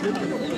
Thank you.